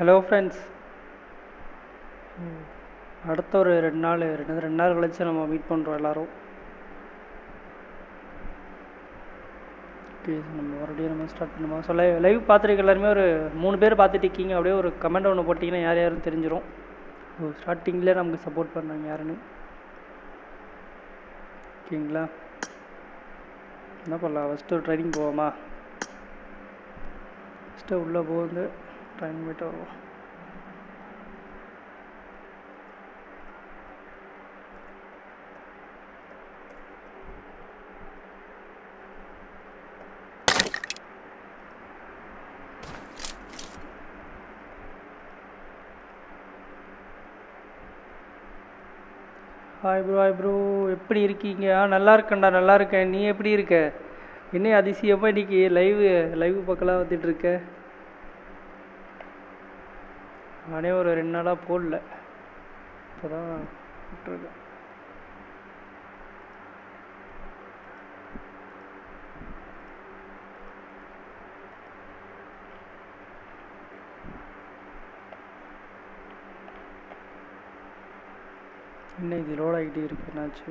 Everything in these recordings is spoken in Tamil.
ஹலோ ஃப்ரெண்ட்ஸ் அடுத்த ஒரு ரெண்டு நாள் ரெண்டு ரெண்டு நாள் கழிச்சு நம்ம மீட் பண்ணுறோம் எல்லாரும். ஓகே நம்ம மறுபடியும் நம்ம ஸ்டார்ட் பண்ணுமா? ஸோ லைவ் லைவ் பார்த்துருக்க எல்லாருமே ஒரு மூணு பேர் பார்த்துட்டு இருக்கீங்க. அப்படியே ஒரு கமெண்ட் ஒன்று போட்டிங்கன்னா யார் யாரும் தெரிஞ்சிடும் ஸ்டார்டிங்லேயே நமக்கு சப்போர்ட் பண்ணுறாங்க யாருன்னு. ஓகேங்களா? என்ன பண்ணலாம்? ஃபஸ்ட்டு ஒரு ட்ரைனிங் போவோமா? ஃபஸ்ட்டு உள்ளே போகுது. Training hi bro hi bro எப்படி இருக்கீங்க? ஆ நல்லா இருக்கேன்டா நல்லா இருக்கேன். நீ எப்படி இருக்க? என்ன அதிசயமாக இன்னைக்கு லைவ் லைவ் பக்கம்லாம் வந்துட்டு இருக்க? நானே ஒரு ரெண்டு நாளாக போடல. இப்போ தான் விட்டுருக்கேன் என்ன இது லோட் ஆகிட்டே இருக்கு? என்னாச்சு?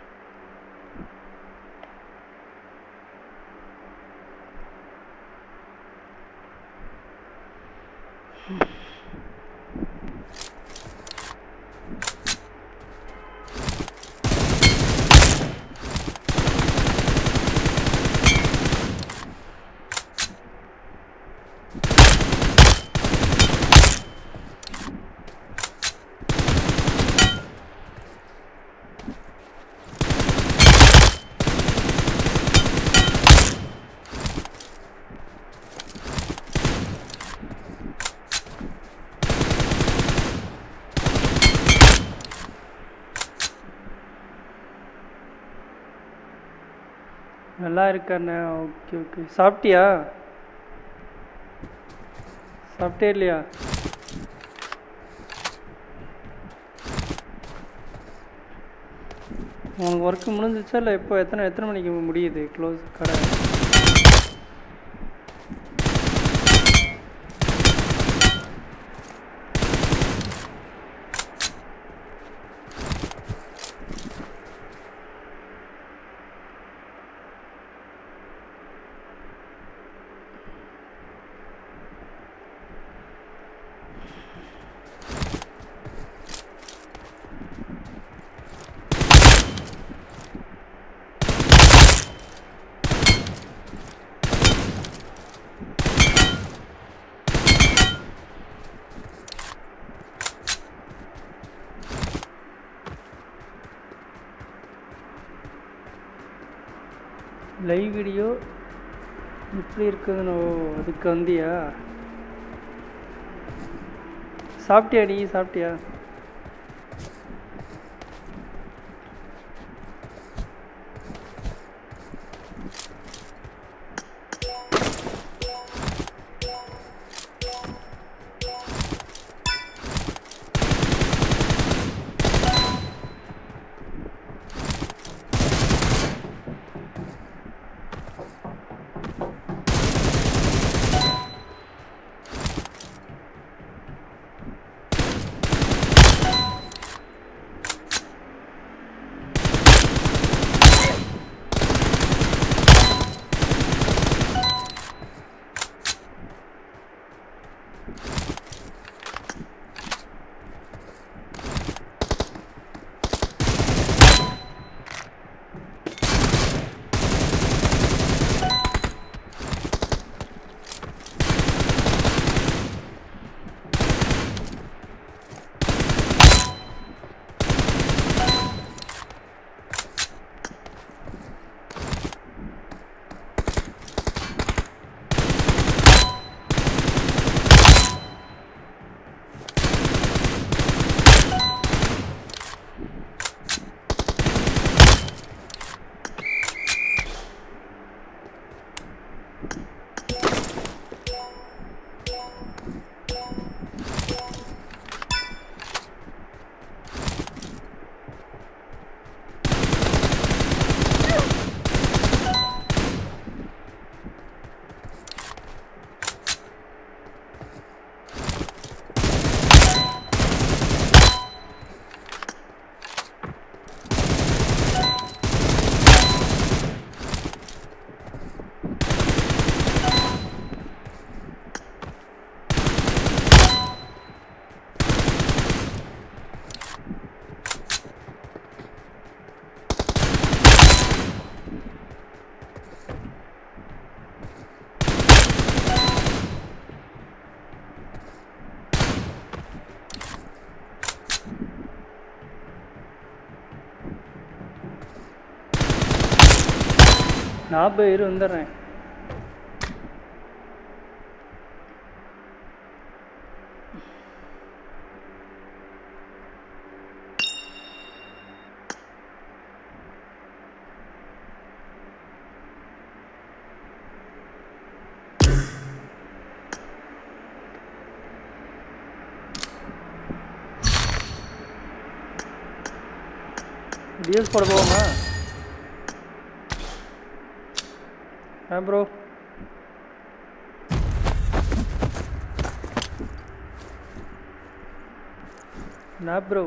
நல்லா இருக்கண்ணே ஓகே ஓகே. சாப்பிட்டியா? சாப்பிட்டே இல்லையா? உனக்கு ஒர்க்கு முடிஞ்சிச்சா இல்லை இப்போ எத்தனை எத்தனை மணிக்கு முடியுது? க்ளோஸ் கடை? லைவ் வீடியோ எப்படி இருக்குதுன்னு ஓ அதுக்கு வந்தியா? சாப்பிட்டியா நீ சாப்பிட்டியா? நான் போய் இரு வந்துடுறேன் டிஎஸ் போட போவோமா? ஆ ப்ரோ நான் bro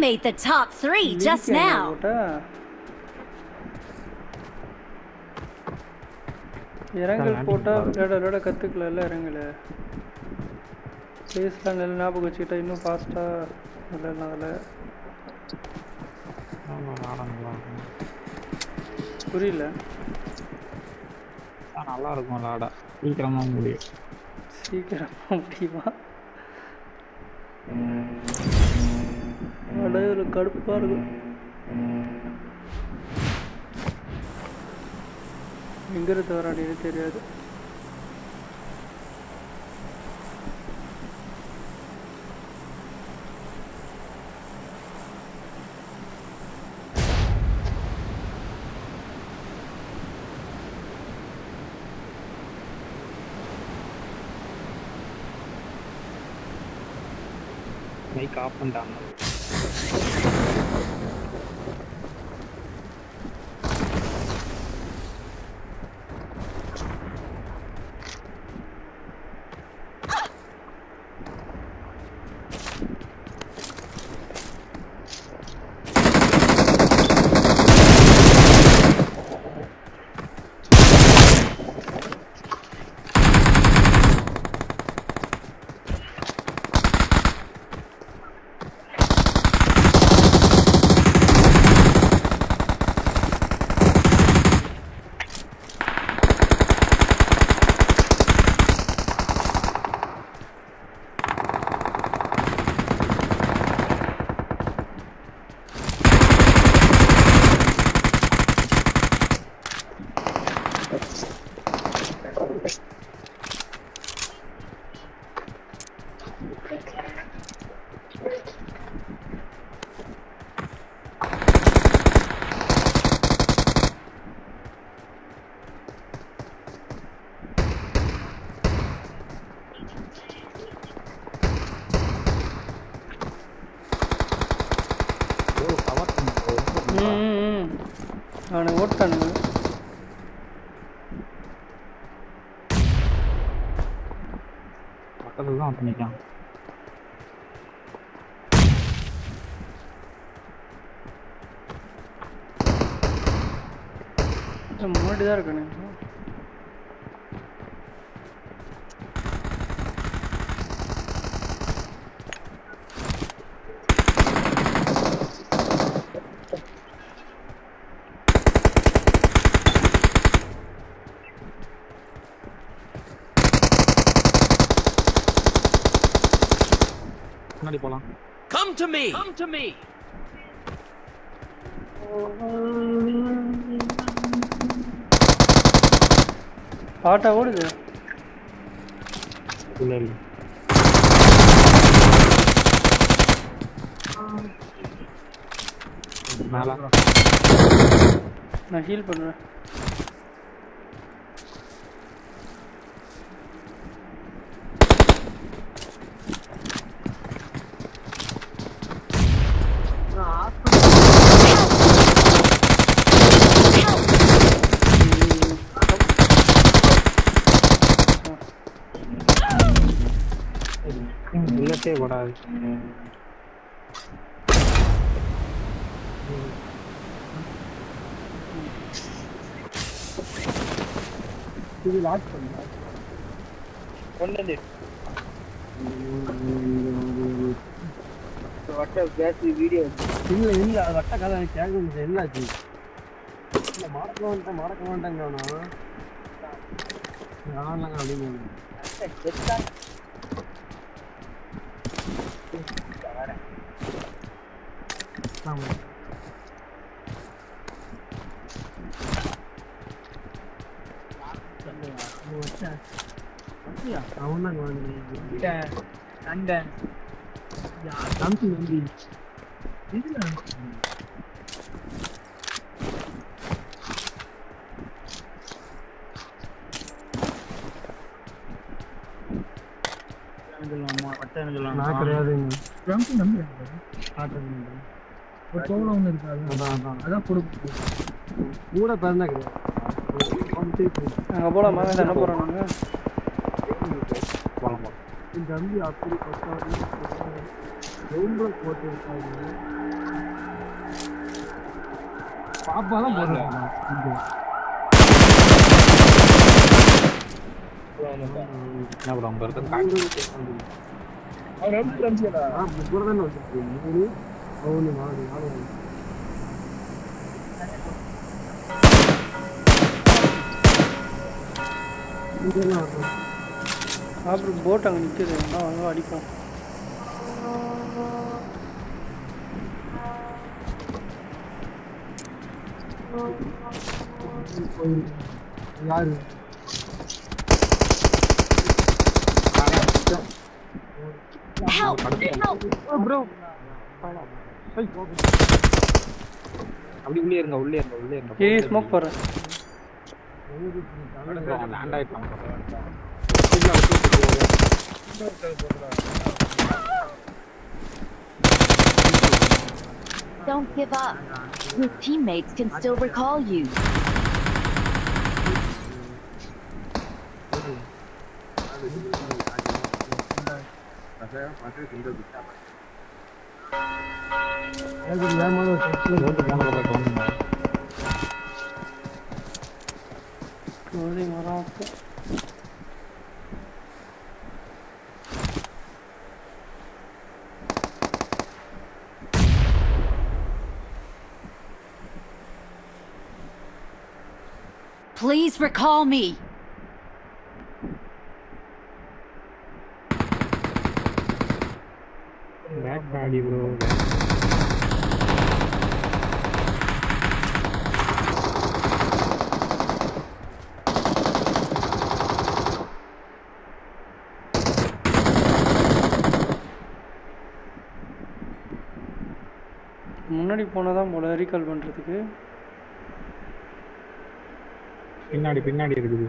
made the top three just now. போட்டா? இறங்கல் bar. விளையாட விளையாட கற்றுக்கல இறங்கல ஃபேஸ்லாம் நல்லா ஞாபகம் வச்சுக்கிட்டா இன்னும் ஃபாஸ்ட்டாக விளையாடலாம் அதில் புரியல ஆ, நல்லா இருக்கும் லாடா சீக்கிரமா முடியும் சீக்கிரமாக முடியுமா ஒரு இருக்கும் எங்கிருந்து வரானு தெரியாது. மைக் ஆஃப் பண்ணிட்டாங்க. பண்ணிக்கலாம். முன்னாடி தான் இருக்கணும் முன்னாடி போலாம் Come to me. Come to me. பாட்டா ஓடுது நான் ஹீல் பண்ணுறேன் பேசவே கூடாது இது லாக் பண்ணு. கொண்டு வந்து வாட்ஸ்அப் பேசி வீடியோ இல்ல இல்ல அது வட்ட கதை எனக்கு கேட்க என்னாச்சு? இல்ல மறக்க மாட்டேன் மறக்க மாட்டேங்க நான் அப்படின்னு நம்பி நம்பி இதுல நான் கிடையாதுங்க அதான் அதான் அதான் கொடுப்பு கூட பிறந்தா கிடையாது அங்கே போகலாமா இல்லை என்ன போகிறோம் நாங்கள் என் தம்பி அப்படி பத்தாது ரொம்ப போட்டு இருக்காங்க பாப்பா தான் போடுறாங்க என்ன ப்ரோ அங்க இருக்க காட்டு அவர் எப்படி ரம்சியடா கூட தானே வச்சிருக்கீங்க மூணு அவனு நாலு நாலு இதெல்லாம் வரும். அப்புறம் போட் அங்கே நிற்குது என்ன வாங்க அடிப்போம். யாரு! ப்ரோ அப்படி உள்ளே இருங்க உள்ளே இருங்க உள்ளே இருங்க. ஏய் ஸ்மோக் போடுறேன். லேண்ட் ஆயிட்டாங்க Don't give up. Your teammates can still recall you. Around. Please recall me. Back body bro முன்னாடி போனால் தான் போல ரீகால் பண்ணுறதுக்கு பின்னாடி பின்னாடி இருக்குது.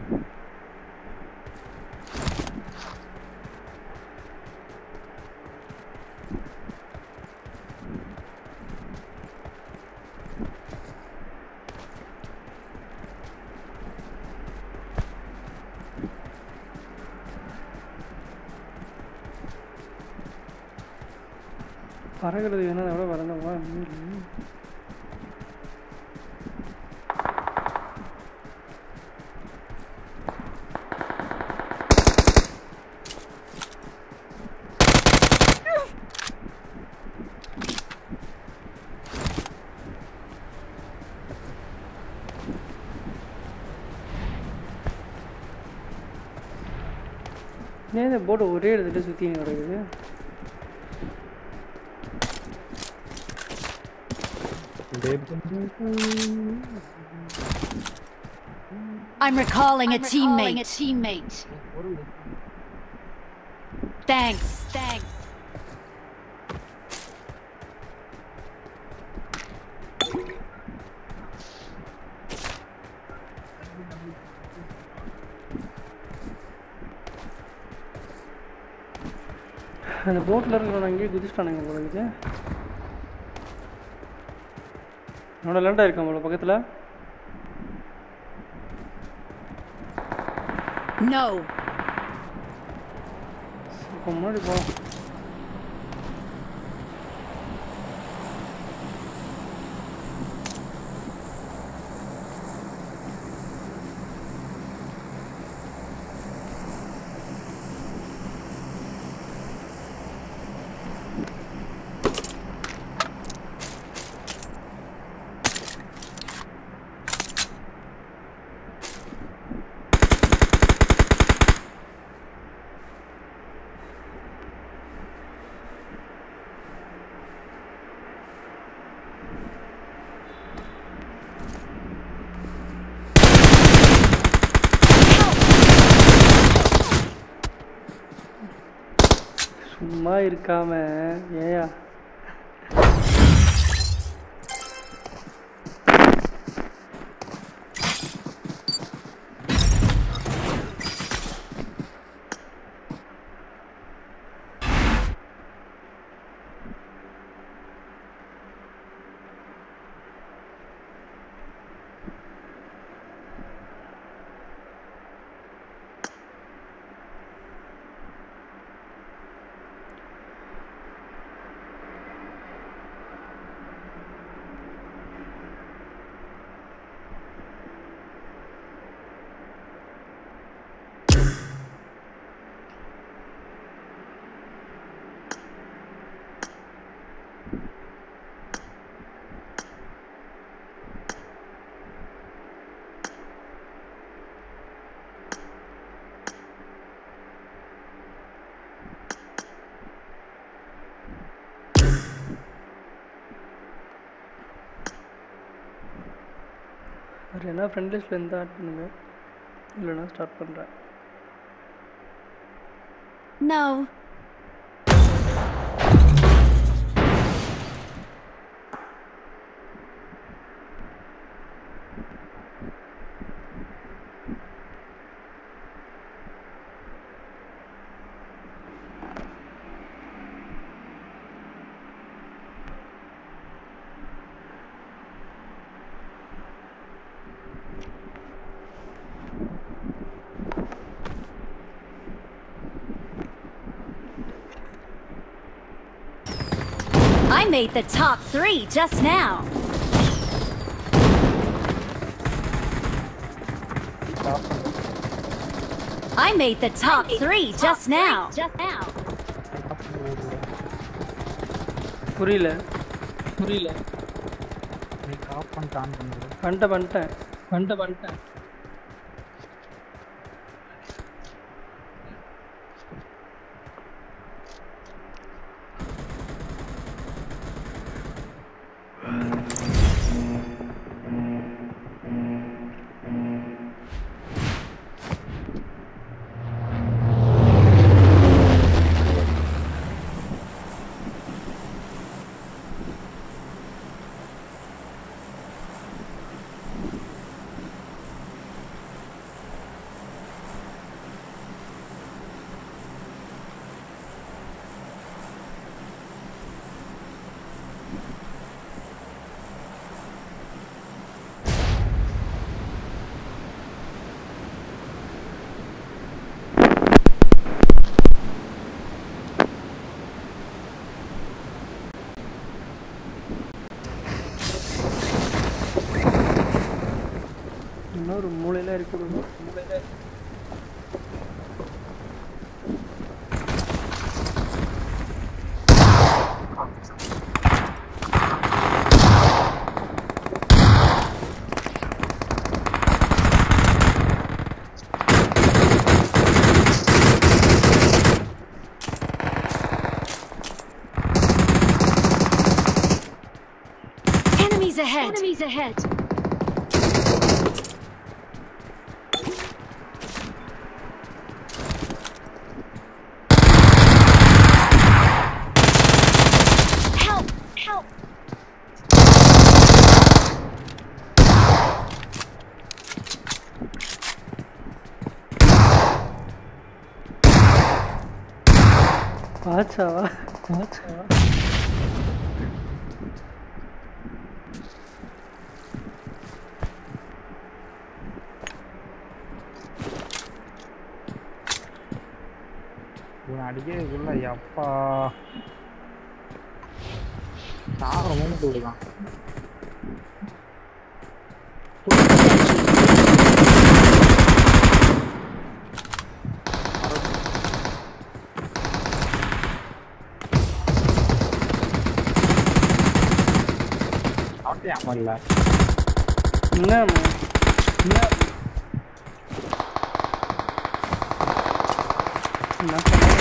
பறகுறது போட்டு ஒரே இடத்துல சுற்றி கிடக்குது I'm recalling a teammate. teammate. Thanks. Thanks. அந்த போட்டில் இருக்கிறவன் அங்கேயே குதிச்சிட்டானுங்க போல இது என்னோட லேண்டாக இருக்கான் போல பக்கத்தில். No. முன்னாடி போ. இருக்காமல் ஏயா? இல்லைன்னா ஃப்ரெண்ட் லிஸ்ட்லேருந்து ஆட் பண்ணுங்கள் இல்லைன்னா ஸ்டார்ட் பண்ணுறேன் No. I made the top three just now. I made the top three just now. Just now. புரியல புரியல ஆஃப் பண்ணிட்டு ஆன் பண்ணுறது பண்ணிட்டேன் பண்ணிட்டேன் பண்ணிட்டேன் பண்ணிட்டேன் ಮೂಳೆಲ್ಲ ಇರ್ಕೊಂಡು Enemies ahead! Enemies ahead! ஆச்சாவா ஆச்சாவா இவன் இல்லை எப்பா. சாகிற moment விடுதான் அவன்கிட்ட அம்மா இல்லை என்னம்மா என்ன என்ன பண்ண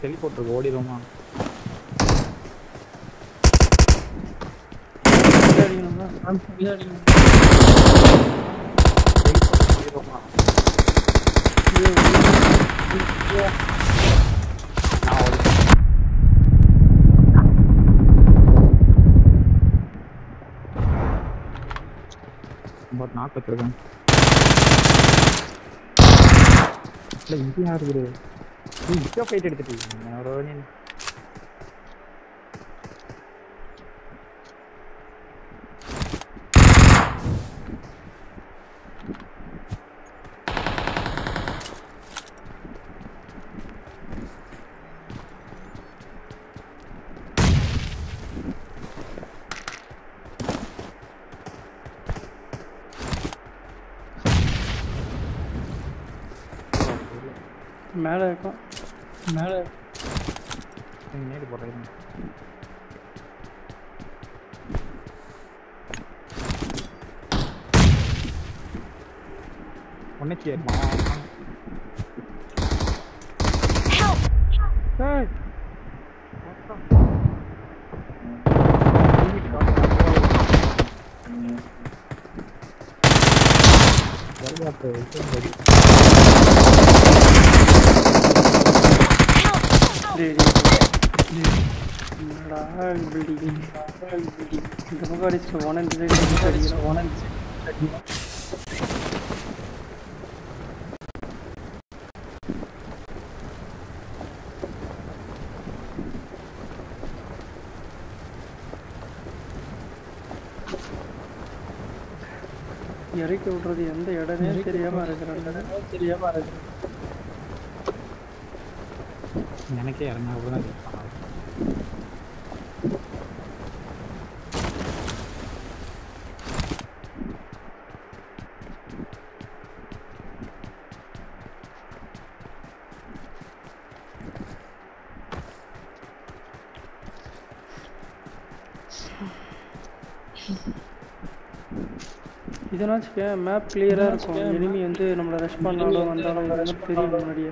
டெலிபோர்ட் ஓடிடுமா அடிக்கணுமா நாற்பத்தி இருக்கான் இல்லை இங்கே ஆகுது இங்கே ஃபைட் எடுத்துட்டு இருக்கீங்க மேலே இருக்கும் மேலே நீங்க என்னடா பில்டிங் இந்த பக்கம் அடிச்சுட்டு ஒன் அடிக்கிறேன் ஒன் இறக்கி விடுறது எந்த இடமே தெரியாம இருக்கிறாங்க தெரியாம இருக்கிறாங்க எனக்கே இறங்க அப்படிதான் கேட்பாங்க வச்சுக்கேன் மேப் கிளியராக இருக்கும். எனிமி வந்து நம்மளை ரஷ் பண்ணாலும் வந்தாலும் தெரியும் முன்னாடியே.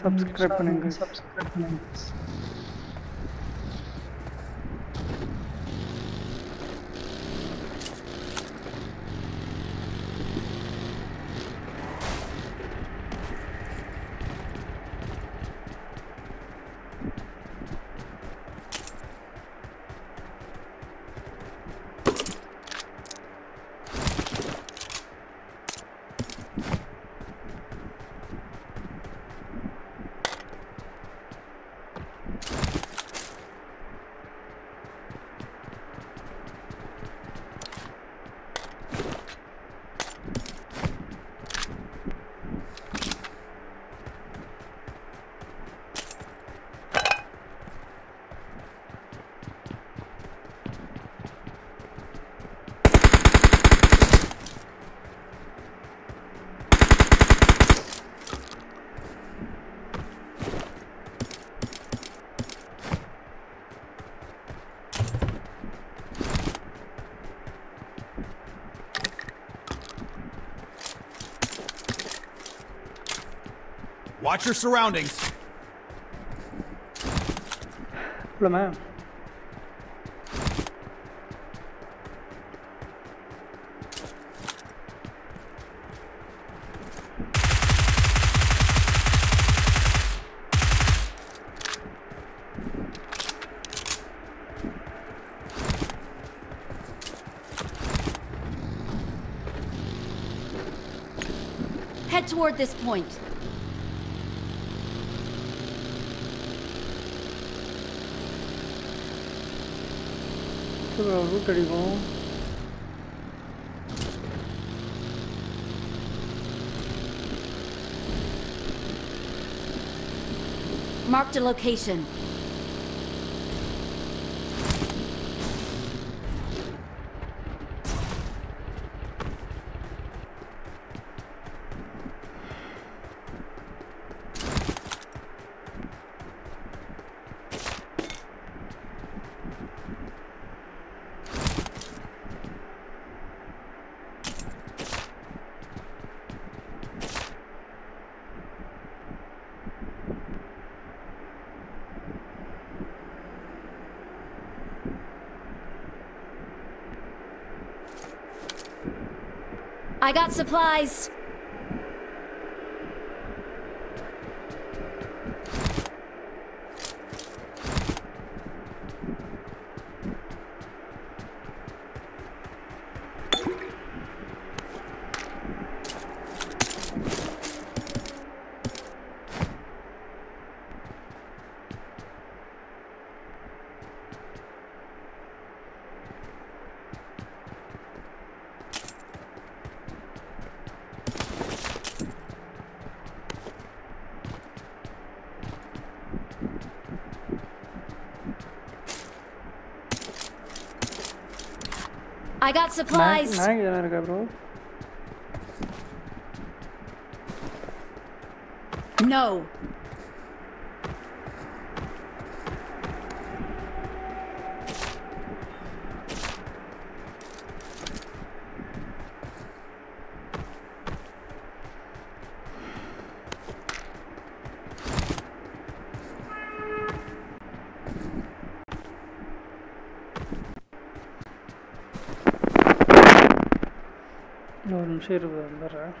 सब्सक्राइब करेंगे सब्सक्राइब करेंगे Watch your surroundings. Pull. Head toward this point. கடிக்கும் Marked a location. I got supplies. I got supplies. No. இன்னும் ஒரு நிமிஷம் இருக்கு வந்துடுறேன்.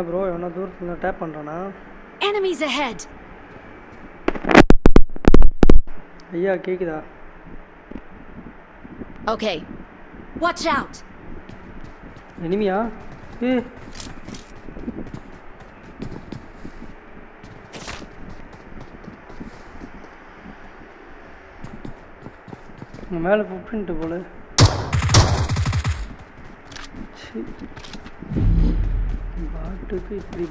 என்ன ப்ரோ எவ்வளோ தூரத்தில் டேப் பண்ணுறானா Enemies ahead. ஐயா கேட்குதா Okay. Watch out. இனிமையா? ஏ. மேலே ஃபுட் பிரிண்ட் போல to see if we.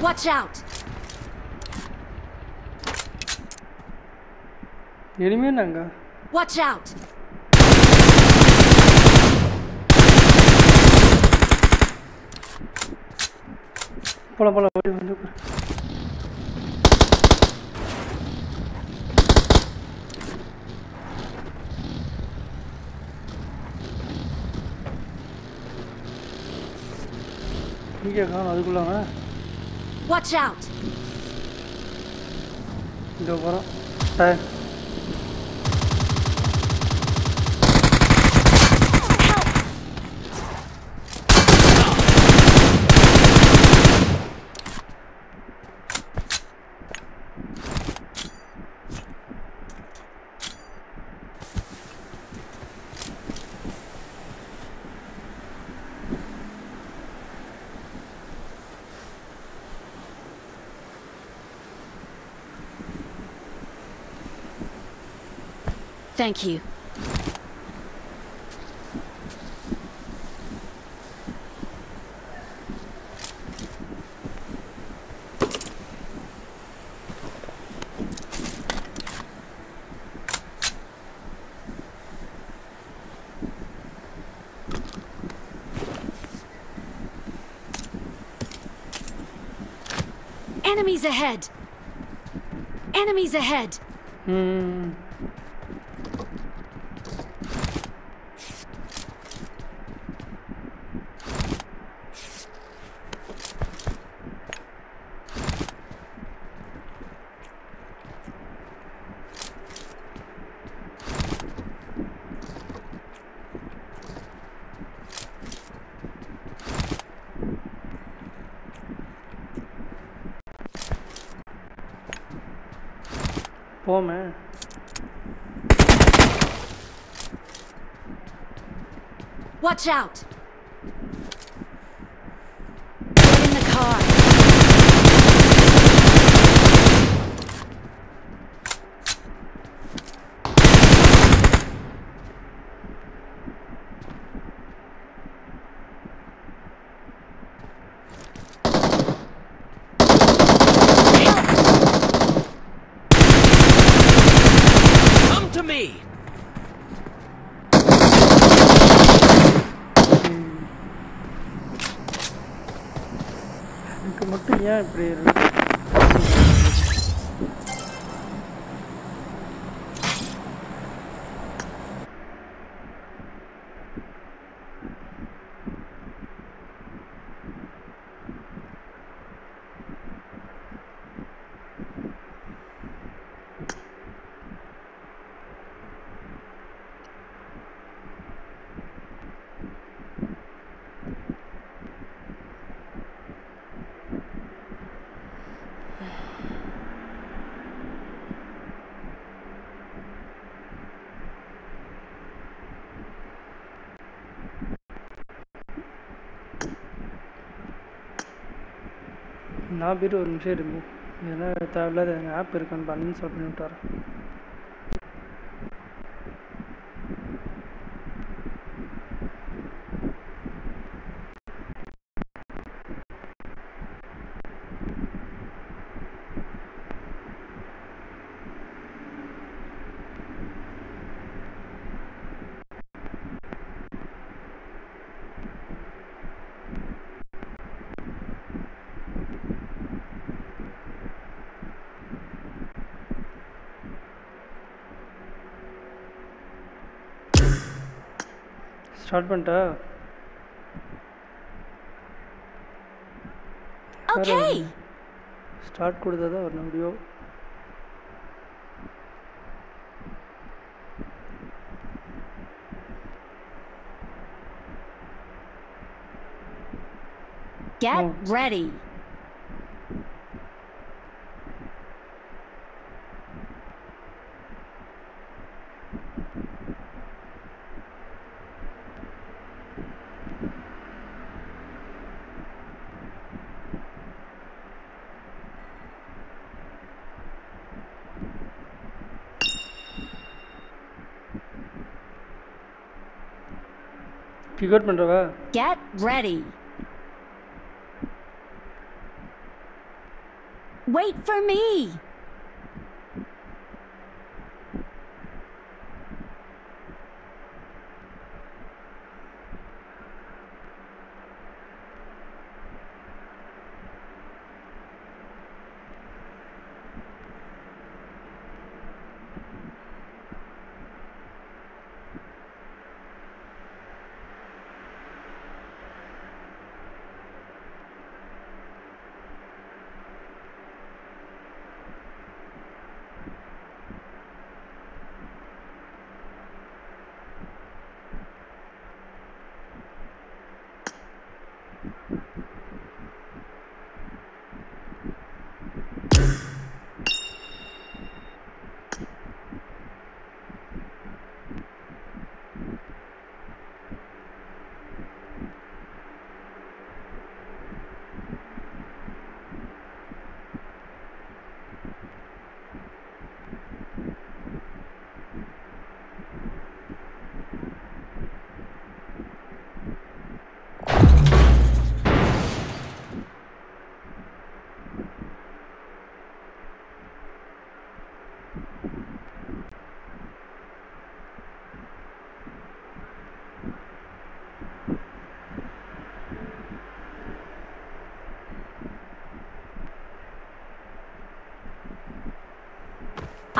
Watch out! இனிமே நாங்க Watch out. போலாம் போலாம் வந்து. எங்கே காணும் அதுக்குள்ளாங்க Watch out! இங்கே போகிறோம் Thank you. Enemies ahead! Enemies ahead! ம் Watch out! நான் பேர் ஒரு நிமிஷம் இருங்க. இதெல்லாம் தேவையில்லாத ஆப் இருக்கான்னு அன்இன்ஸ்டால் பண்ணி விட்டுறேன் ஸ்டார்ட் பண்ணிட்டா Okay! ஸ்டார்ட் கொடுத்தா தான் வரணும் video Get Oh. ready! Kick out பண்ணுறவா Get ready! Wait for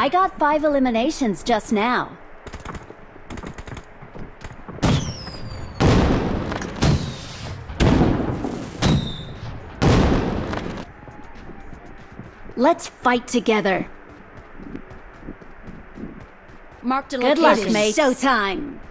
I got five eliminations just now. Let's fight together. Marked a Good location. luck, mate. Showtime.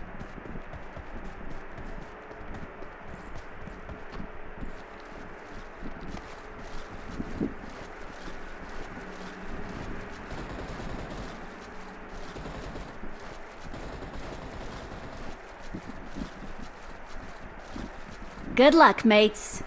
Good luck, mates.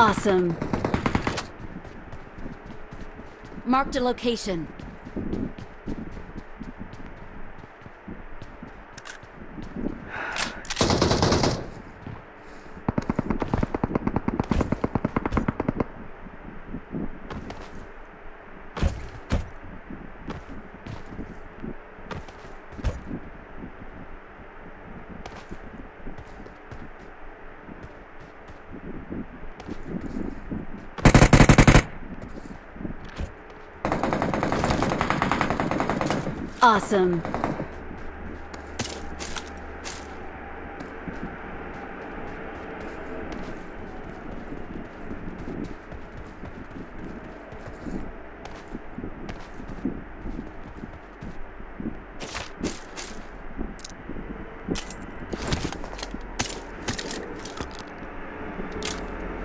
Awesome. Marked a location. Awesome.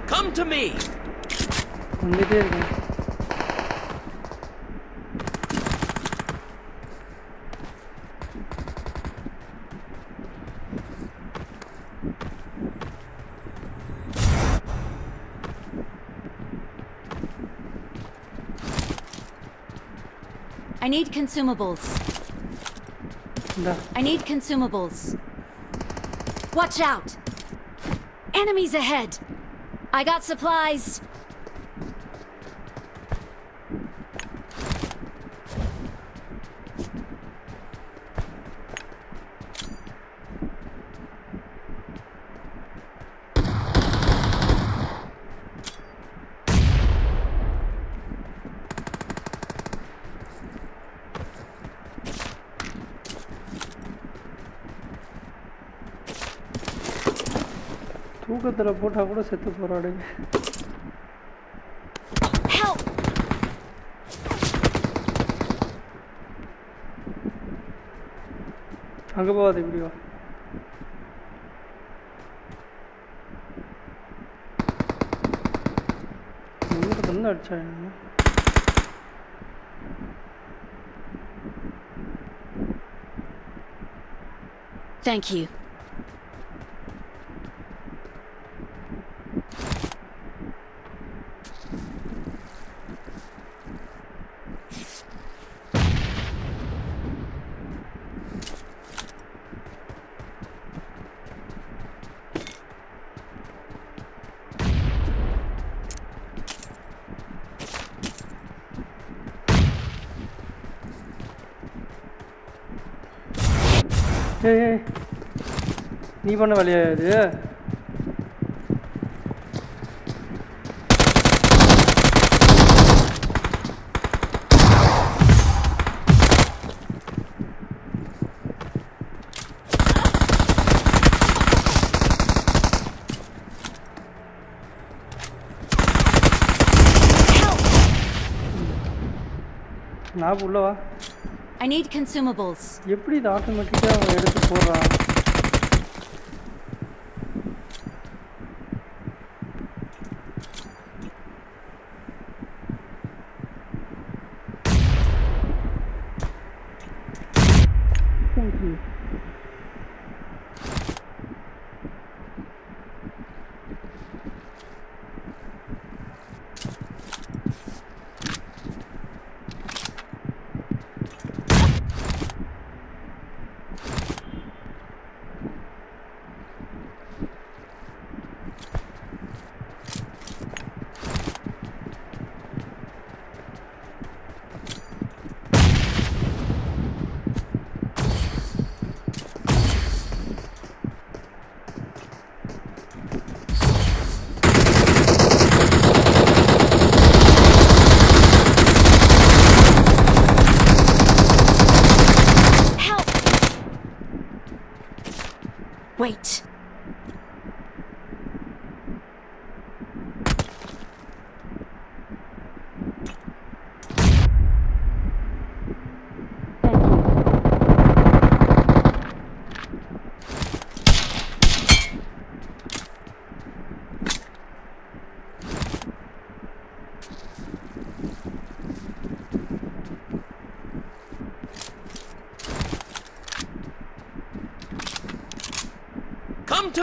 Come to me. need consumables. I need consumables. Watch out! Enemies ahead! I got supplies! தூக்கத்தில் போட்டால் கூட செத்து போகிறாடுங்க Help! அங்கே போகாது இப்படி வா எங்கிட்ட வந்து அடிச்சா என்ன? Thank you. நீ பண்ண வேலையா இது? நான் உள்ள வா. I need consumables. எப்படி இது ஆட்டோமேட்டிக்காக எடுத்து போடுறான்?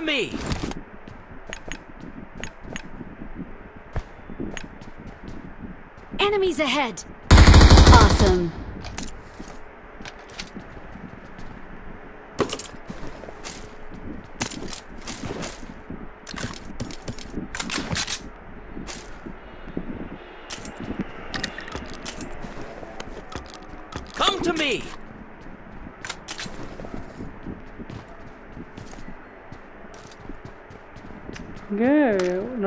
Me. Enemies ahead. Awesome.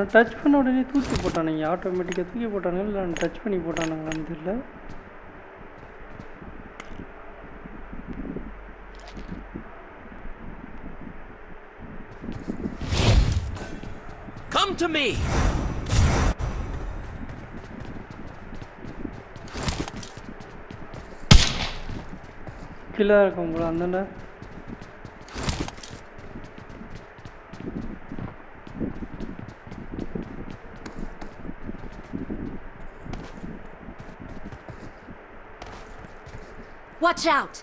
நான் டச் பண்ண உடனே தூக்கி போட்டானுங்க. ஆட்டோமேட்டிக்காக தூக்கி போட்டானுங்க. இல்லை நான் டச் பண்ணி போட்டானுங்களான்னு தெரியல. Come to me. கீழே இருக்கும் போல அந்தாண்ட Watch out.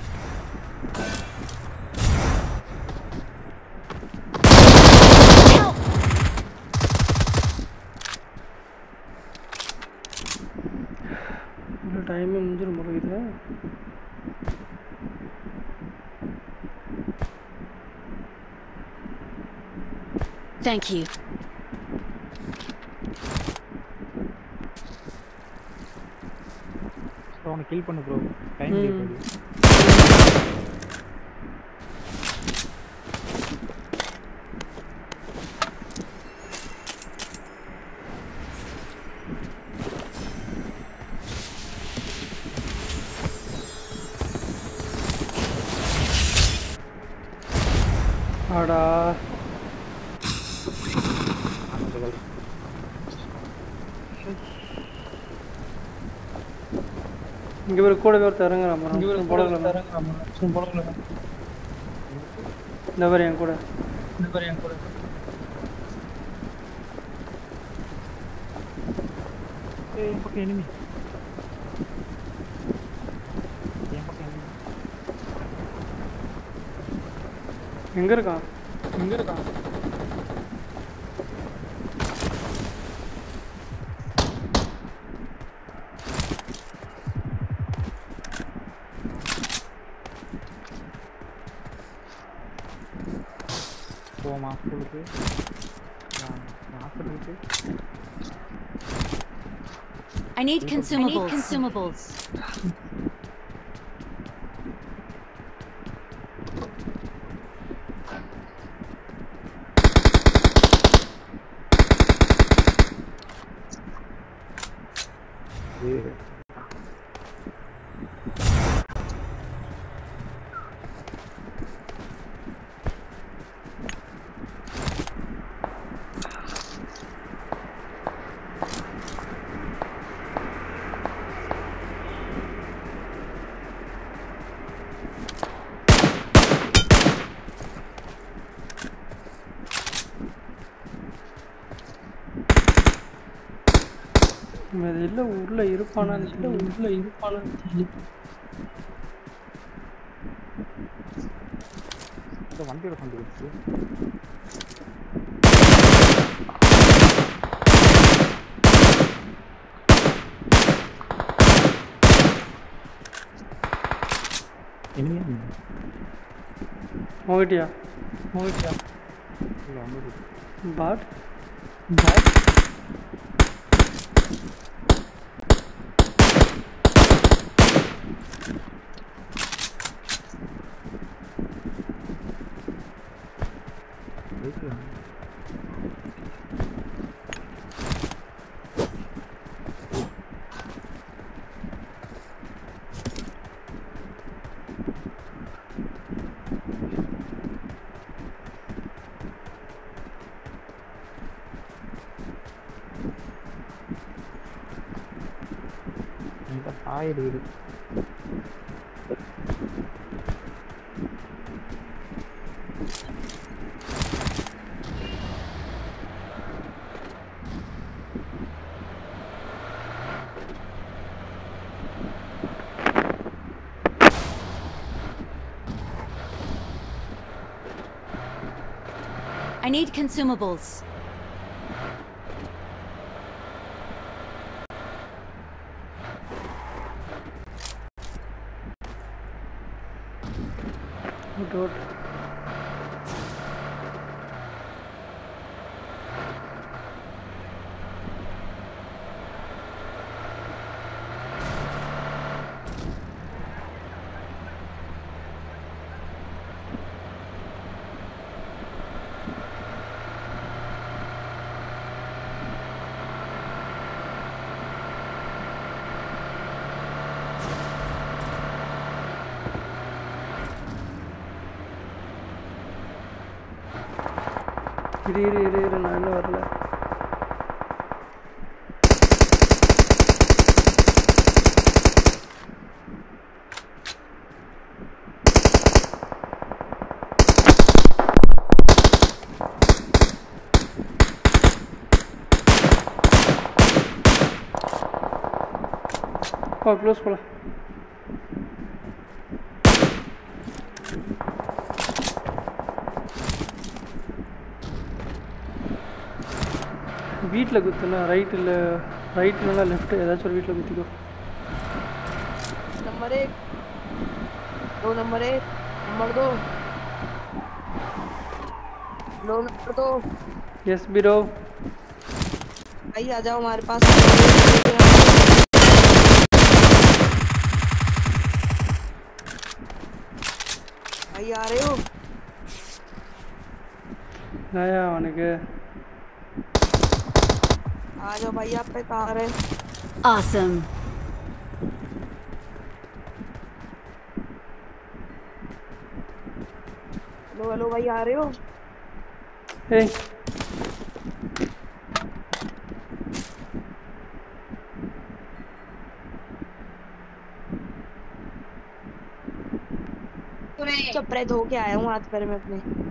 Thank you. அவனை கில் பண்ணு ப்ரோ டைம் இங்கே ஒரு கூட ஒருத்தர் இறங்குறான் இங்கே ஒரு போடல இந்த மாதிரி என் கூட. இந்த மாதிரி என் கூட. ஏய் பக்கம் enemy. என் பக்கம் enemy. எங்கே இருக்கான்? எங்கே இருக்கான். I need consumables. இல்லை உள்ள இருப்பானான்னு இல்லை உள்ள இருப்பானான்னு தெரியல. வண்டியோட சவுண்ட் வந்துச்சு உங்ககிட்டயா உங்ககிட்டயா இல்லை வந்து பாட் இந்த தாய் வீடு I need consumables. रोड இரு இரு இரு இரு நான் இன்னும் வரல. போ க்ளோஸ் போலாம். வீட்டில் குத்துனா ரைட் இல்லை ரைட் இல்லைனா லெஃப்ட் ஏதாச்சும் ஒரு வீட்டில் குத்திக்கோ. नंबर एक दो नंबर एक नंबर दो दो नंबर दो यस ब्रो भाई आ जाओ हमारे पास भाई आ रहे हो नया उनके आ भाई आप पे हेलो हेलो भाई आ रहे हो? चपरे धो के आया हूँ हाथ पैर में अपने।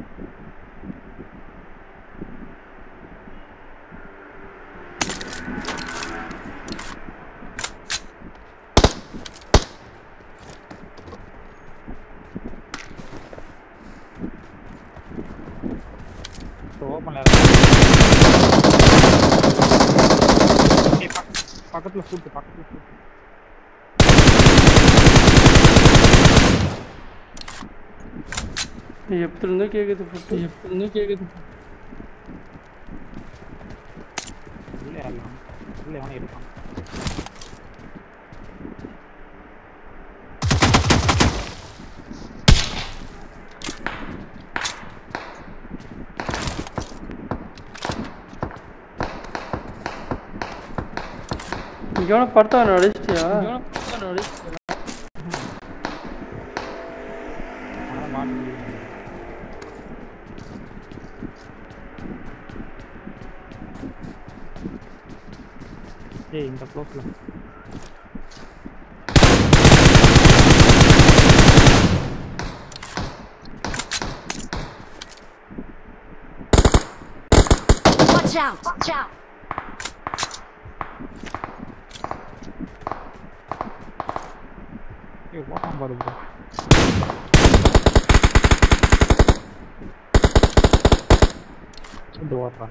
ఎప్పుడు కేకైతే పుట్టు ఎప్పుడు కేకైతే ఇంకేమైనా పడతాను అడిస్టియా ఇంకేమైనా పడతాను అడిస్టియా Блин, да плохо. Watch out! Watch out! Yo, what on bottom bro? Два.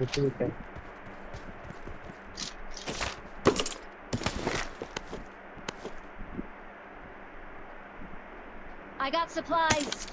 I got supplies.